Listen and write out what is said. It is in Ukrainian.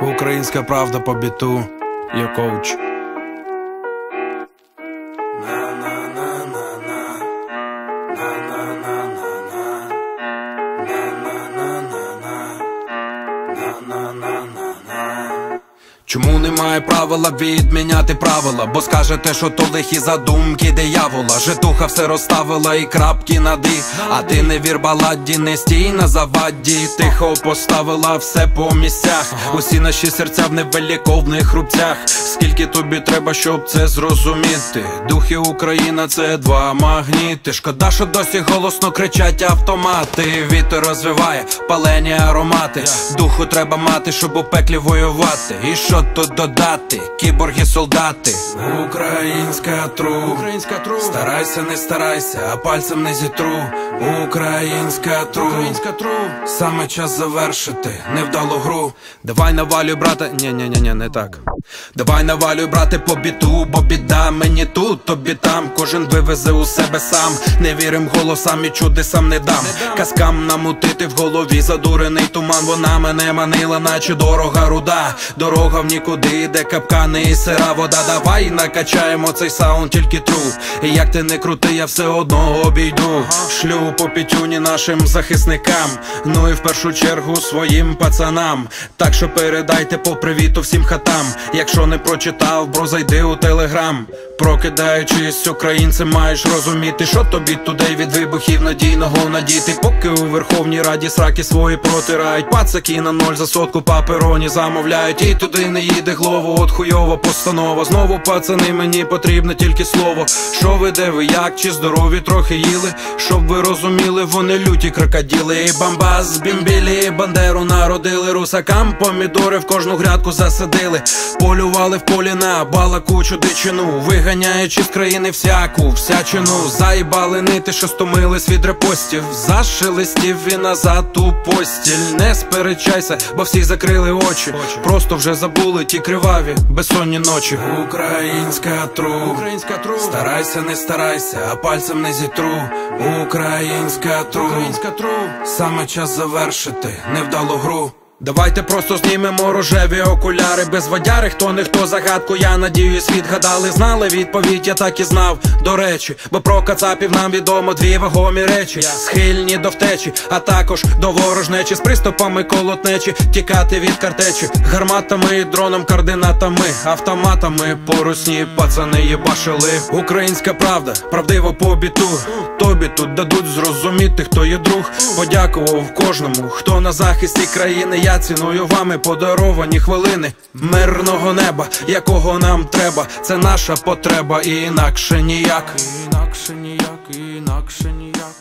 Українська правда по біту, я коуч. Чому немає правила відміняти правила? Бо скажете, що то лихі задумки диявола. Житуха все розставила і крапки на «і» А ти не вір баладі, не стій на заваді. Тихо поставила все по місцях. Усі наші серця в невеликовних рубцях Скільки тобі треба, щоб це зрозуміти? Духи Україна це два магніти. Шкода, що досі голосно кричать автомати. Вітер розвиває палені аромати. Духу треба мати, щоб у пеклі воювати. І що тут додати? Кіборги солдати. Українська тру. Українська тру. Старайся, не старайся, а пальцем не зітру. Українська тру. Українська тру. Саме час завершити невдалу гру. Давай навалюй, брате, ні, ні, ні, ні, не так. Давай навалюй, брате, по біту, бо біда мені тут, тобі там. Кожен вивезе у себе сам. Не вірим голосам і чудесам не дам. Казкам намутити в голові задурений туман. Вона мене манила, наче дорога руда. Дорога в нікуди, де капкани і сира вода. Давай накачаємо цей саунд, тільки тру. І як ти не крути, я все одно обійду. Шлю по пітюні нашим захисникам. Ну і в першу чергу своїм пацанам. Так що передайте по привіту всім хатам. Якщо не прочитав, бро, зайди у телеграм Прокидаючись, українцем маєш розуміти, що тобі туди від вибухів надійного надіти, поки у Верховній Раді сраки свої протирають, пацаки на ноль за сотку папероні замовляють, і туди не їде глово, от хуйова постанова. Знову пацани, мені потрібне тільки слово. Що ви, де ви, як, чи здорові трохи їли? Щоб ви розуміли, вони люті крокоділи І бамбас, бімбілі, бандеру народили русакам, помідори в кожну грядку засадили, полювали в полі на балакучу дичину. Виганяючи з країни всяку всячину Заїбали нити, що стомились від репостів. Зашелестів і назад у постіль. Не сперечайся, бо всі закрили очі. Просто вже забули ті криваві, безсонні ночі. Українська тру. Українська тру. Старайся, не старайся, а пальцем не зітру. Українська тру. Українська тру. Саме час завершити невдалу гру Давайте просто знімемо рожеві окуляри без водяри, хто не хто загадку, я надіюсь, відгадали, знали відповідь, я так і знав. До речі, бо про кацапів нам відомо дві вагомі речі, схильні до втечі, а також до ворожнечі з приступами колотнечі, тікати від картечі, гарматами, дроном, координатами, автоматами, порусні пацани їбашили. Українська правда, правдиво по біту. Тобі тут дадуть зрозуміти, хто є друг. Подякував кожному, хто на захисті країни. Я ціную вами подаровані хвилини мирного неба, якого нам треба. Це наша потреба, і інакше ніяк. Інакше ніяк, інакше ніяк.